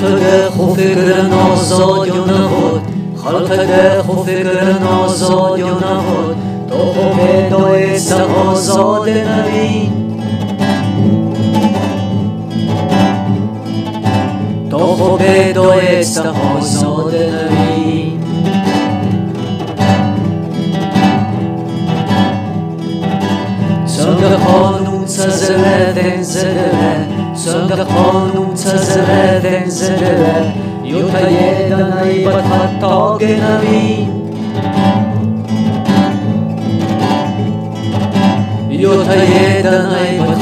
خلق خو فکر آزاد یا نبود خلق خو فکر آزاد یا نبود تو خو پیدایست آزاد نبی. تو خو پیدایست آزاد نبی Sönder kanun sözüle denzilele Sönder kanun sözüle denzilele Yuta yedan aybat hatta genavi Yuta yedan aybat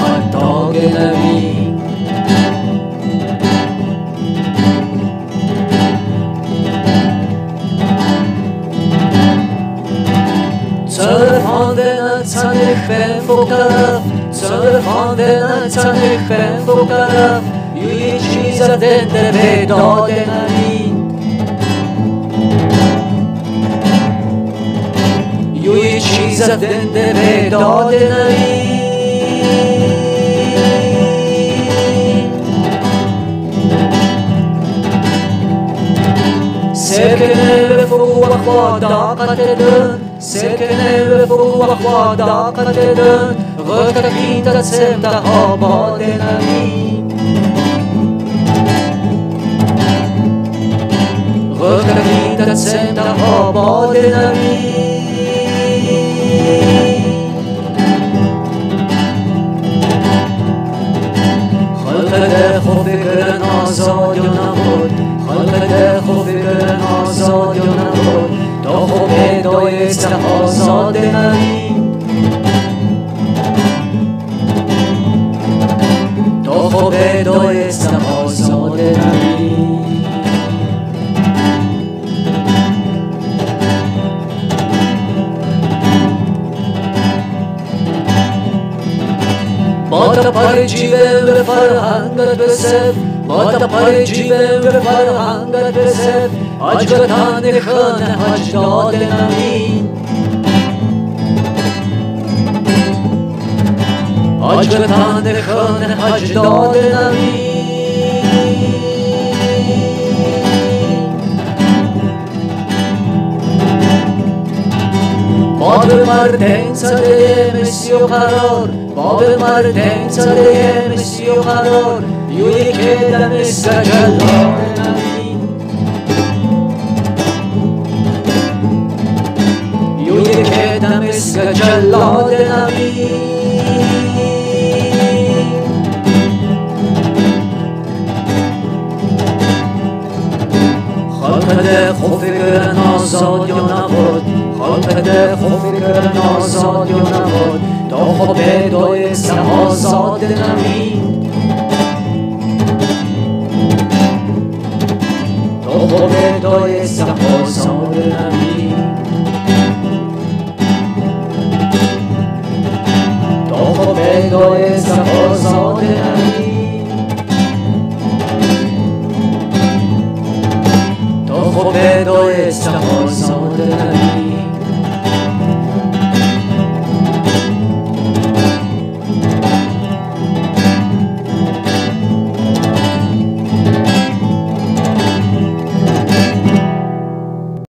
زندگیم فکراف، زندگیم فندان، زندگیم فکراف. یوی چیزاتند به دادنی، یوی چیزاتند به دادنی. سرکنیم فکر و خواه دقت کن. سرکنیم وخوادا قتلن غرقك كيتا تسمتا آباد نبي غرقك كيتا تسمتا آباد آزاد نبی تا خو پیدایست آزاد نبی با تا پای جیبه به فرهنگت بسف با تا پای جیبه به فرهنگت بسف اجگتان خانه حج داد نمین اجگتان خانه حج داد نمین باب مردین سده مسی و قرار. باب مردین سده مسی و قرار. یوی که دم سجل یوی که دم سجلاد نبی. خلق خو فکر آزاد یا نبود خلق خو فکر آزاد یا نبود تا خو پیدایست آزاد نبی تا water.